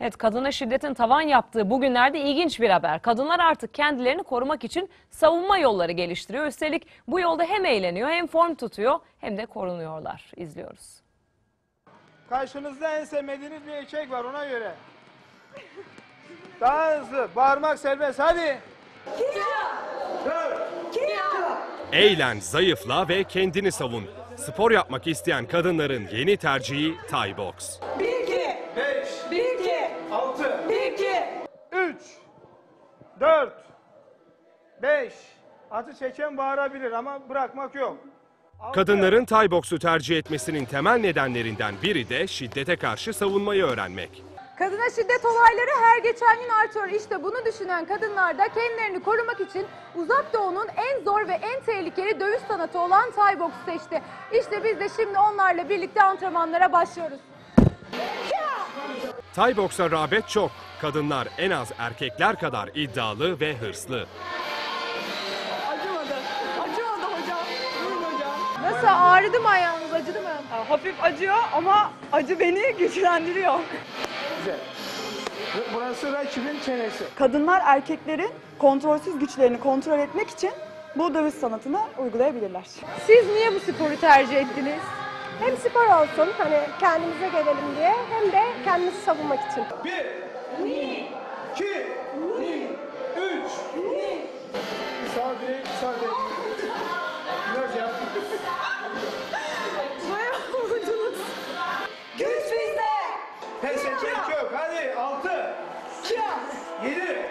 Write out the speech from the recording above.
Evet kadına şiddetin tavan yaptığı bugünlerde ilginç bir haber. Kadınlar artık kendilerini korumak için savunma yolları geliştiriyor. Üstelik bu yolda hem eğleniyor hem form tutuyor hem de korunuyorlar. İzliyoruz. Karşınızda en sevmediğiniz bir erkek var ona göre. Daha hızlı. Bağırmak serbest. Hadi. Eğlen, zayıfla ve kendini savun. Spor yapmak isteyen kadınların yeni tercihi Thai Box. 5, 1 2 6, 1 2 3, 4, 5. Atı çeken bağırabilir ama bırakmak yok. Kadınların Thai Box'u tercih etmesinin temel nedenlerinden biri de şiddete karşı savunmayı öğrenmek. Kadına şiddet olayları her geçen gün artıyor. İşte bunu düşünen kadınlar da kendilerini korumak için Uzak Doğu'nun en zor ve en tehlikeli dövüş sanatı olan Thai Box'u seçti. İşte biz de şimdi onlarla birlikte antrenmanlara başlıyoruz. Thai Box'a rağbet çok. Kadınlar en az erkekler kadar iddialı ve hırslı. Acımadı. Acımadı hocam. Buyurun hocam. Nasıl ağrıdı mı ayağınız acıdı mı? Hafif acıyor ama acı beni güçlendiriyor. Güzel. Burası rakibin çenesi. Kadınlar erkeklerin kontrolsüz güçlerini kontrol etmek için bu dövüş sanatını uygulayabilirler. Siz niye bu sporu tercih ettiniz? Hem spor olsun hani kendimize gelelim diye hem de kendimizi savunmak için. Bir, iki, üç. Müsaade, müsaade. Biraz ya. Bayağı vurdunuz. Güç bizde. Pes etmek. Hadi altı. İki. Yedi.